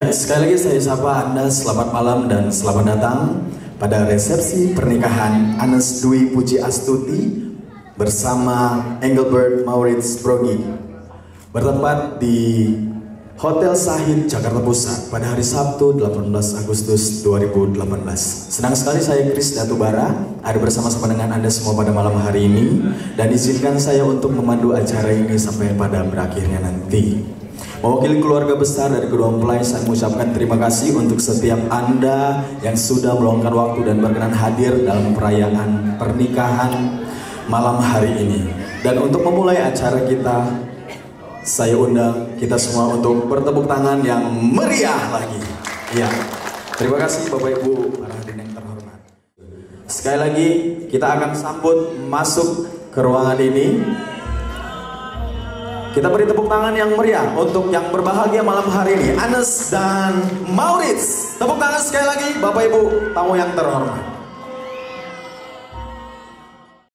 Sekali lagi saya sapa Anda selamat malam dan selamat datang pada resepsi pernikahan Anes Dwi Puji Astuti bersama Engelbert Maurits Brogi bertempat di Hotel Sahid Jakarta Pusat pada hari Sabtu 18 Agustus 2018. Senang sekali saya Kris Datubara ada bersama-sama dengan Anda semua pada malam hari ini dan izinkan saya untuk memandu acara ini sampai pada berakhirnya nanti. Mewakili keluarga besar dari kedua mempelai, saya mengucapkan terima kasih untuk setiap Anda yang sudah meluangkan waktu dan berkenan hadir dalam perayaan pernikahan malam hari ini. Dan untuk memulai acara kita, saya undang kita semua untuk bertepuk tangan yang meriah lagi. Ya, terima kasih Bapak Ibu para hadirin yang terhormat. Sekali lagi kita akan sambut masuk ke ruangan ini kita beri tepuk tangan yang meriah untuk yang berbahagia malam hari ini, Anes dan Maurits. Tepuk tangan sekali lagi, Bapak Ibu tamu yang terhormat.